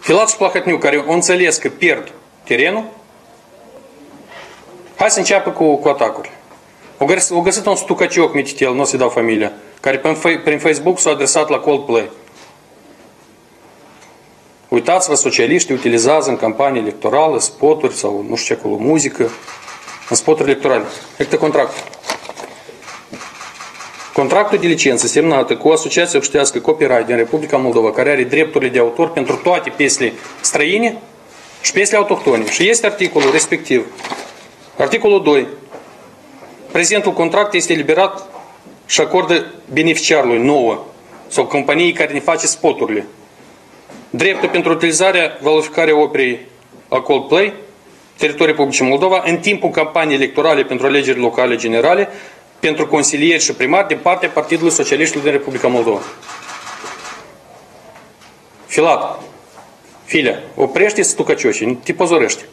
Filat și Plahotniuc, care au înțeles că pierd terenul, hai să înceapă cu, cu atacurile. O găsit, o găsit un stucăcioc mititel, nu o să-i dau familia, care prin, prin Facebook s-a adresat la Coldplay. Uitați-vă, socialiștii utilizează în campanie electorală spoturi sau nu știu ce acolo, muzică, în spoturi electorale. Este contract. Contractul de licență semnată cu Asociația Obștească Copyright din Republica Moldova, care are drepturile de autor pentru toate piesele străine și piesele autohtone. Și este articolul respectiv. Articolul 2. Prezentul contract este eliberat și acordă beneficiarului nouă sau companiei care ne face spoturile. Dreptul pentru utilizarea, valorificarea operei a Coldplay, teritorii publice Moldova, în timpul campaniei electorale pentru alegeri locale generale, pentru consilieri și primari din partea Partidului Socialiștilor din Republica Moldova. Filat, filia, oprește stucăcioșii, te pozorește.